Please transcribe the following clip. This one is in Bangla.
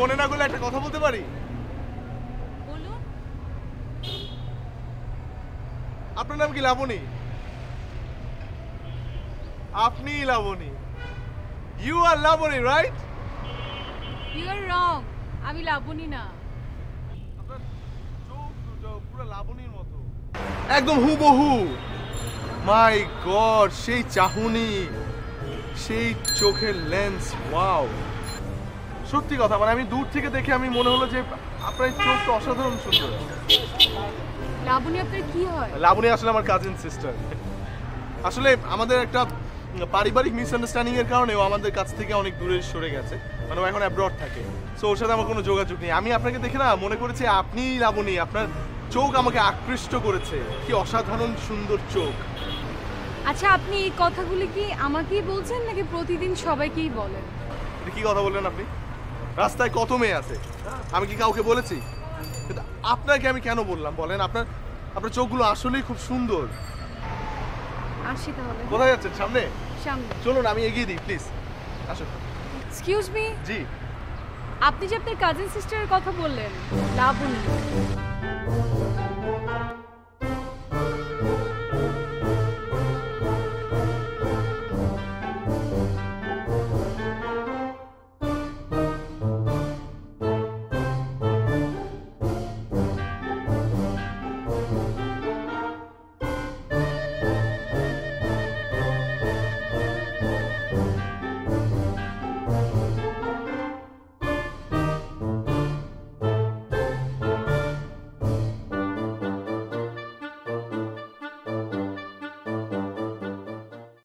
মনে না করলে একটা কথা বলতে পারি? আপনার নাম কি লাবণী? আপনি Labani. You are Labani right you are wrong আমি লাবণী না। চোখ পুরো লাবণীর মতো একদম হুবহু। মাই গড সেই চাহনি সেই চোখের লেন্স ওয়াও সত্যি কথা মানে আমি দূর থেকে দেখে আমি মনে হলো যে আপনার এই চোখটা অসাধারণ সুন্দর। লাবণী আপনার কি হয়? লাবণী আসলে আমার কাজিন সিস্টার আসলে আমাদের একটা পারিবারিক মিসআন্ডারস্ট্যান্ডিং এর কারণে ও আমাদের কাছ থেকে অনেক দূরে সরে গেছে। মানে ও এখন অ্যাব্রড থাকে। সো ওর সাথে আমার কোনো যোগাযোগ নেই। আমি আপনাকে দেখে না মনে করেছি আপনিই লাবণী আপনার চোখ আমাকে আকৃষ্ট করেছে। কি অসাধারণ সুন্দর চোখ। আচ্ছা আপনি এই কথাগুলি কি আমাকেই বলছেন নাকি প্রতিদিন সবাইকেই বলেন? এটা কি কথা বললেন আপনি? রাস্তায় কত মেয়ে আছে? আমি কি কাউকে বলেছি? কিন্তু আপনাকে আমি কেন বললাম? বলেন আপনার আপনার চোখগুলো আসলেই খুব সুন্দর। আসি তাহলে। কোথায় যাচ্ছেন? সামনে? সামনে। চলুন আমি এগিয়ে দিই প্লিজ আসুন। এক্সকিউজ মি জি। আপনি যে আপনার কাজিন সিস্টারের কথা বললেন লাবণী